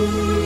you.